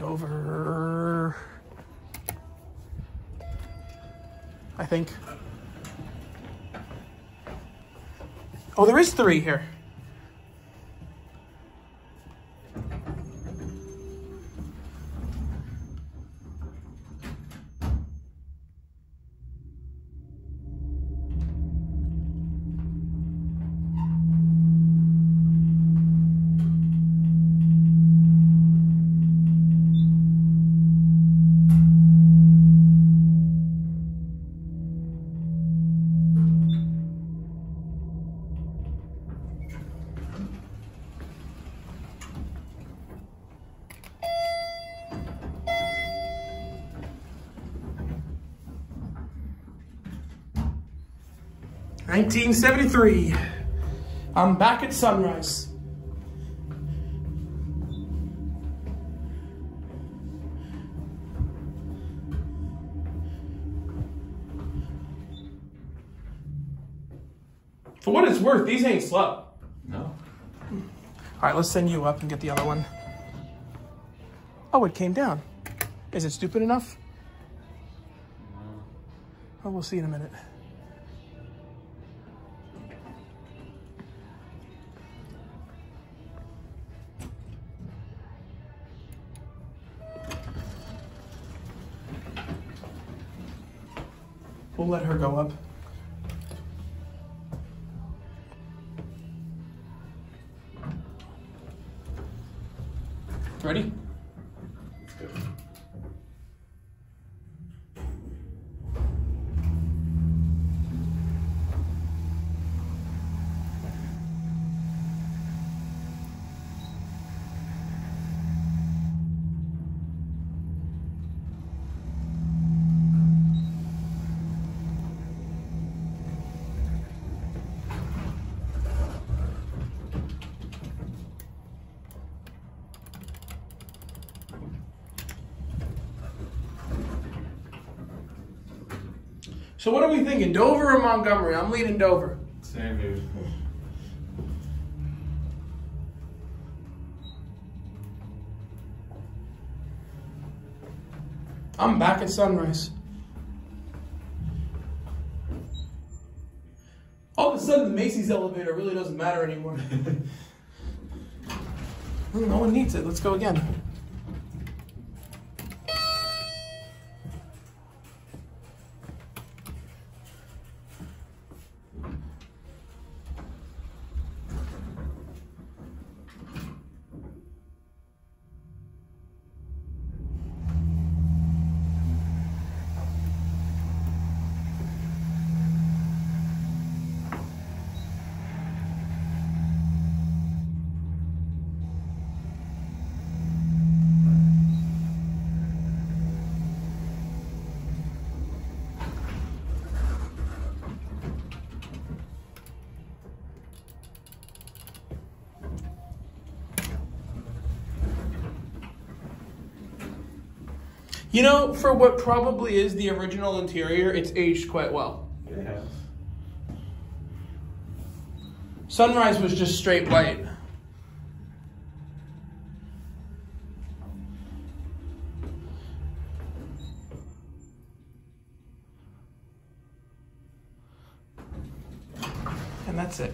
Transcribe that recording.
Dover. I think. Oh, there is three here. Nineteen seventy-three. I'm back at Sunrise. For what it's worth, these ain't slow. No. All right, let's send you up and get the other one. Oh, it came down. Is it stupid enough? Oh, we'll see in a minute. We'll let her go up. Ready? So what are we thinking? Dover or Montgomery? I'm leading Dover. Same dude. I'm back at Sunrise. All of a sudden, the Macy's elevator really doesn't matter anymore. Hmm, no one needs it. Let's go again. You know, for what probably is the original interior, it's aged quite well. Yeah. Sunrise was just straight white. And that's it.